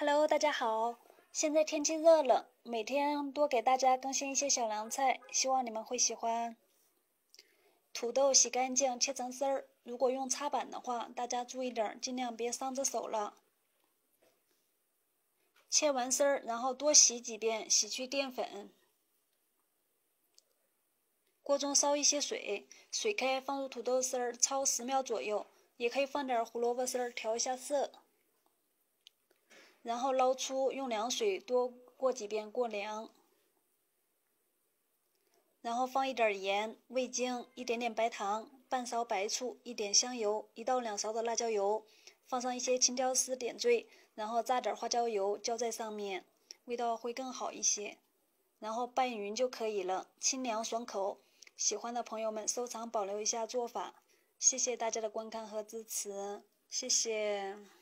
Hello，大家好！现在天气热了，每天多给大家更新一些小凉菜，希望你们会喜欢。土豆洗干净，切成丝儿。如果用擦板的话，大家注意点，尽量别伤着手了。切完丝儿，然后多洗几遍，洗去淀粉。锅中烧一些水，水开放入土豆丝儿，焯十秒左右，也可以放点胡萝卜丝儿调一下色。然后捞出，用凉水多过几遍过凉。然后放一点盐、味精、一点点白糖、半勺白醋、一点香油、一到两勺的辣椒油，放上一些青椒丝点缀，然后炸点花椒油浇在上面，味道会更好一些。然后拌匀就可以了，清凉爽口。喜欢的朋友们收藏保留一下做法，谢谢大家的观看和支持，谢谢。